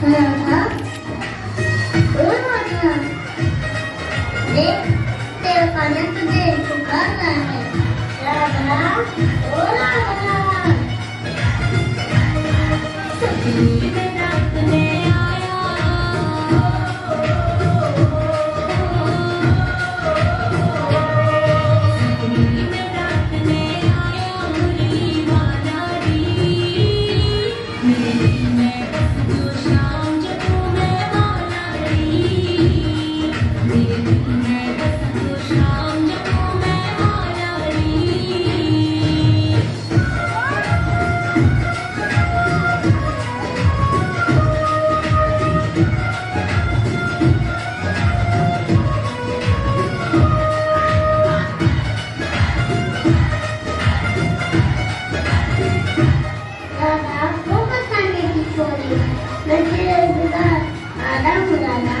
karena umurnya dek teleponnya gede bukannya laba ulang sedih ada gunanya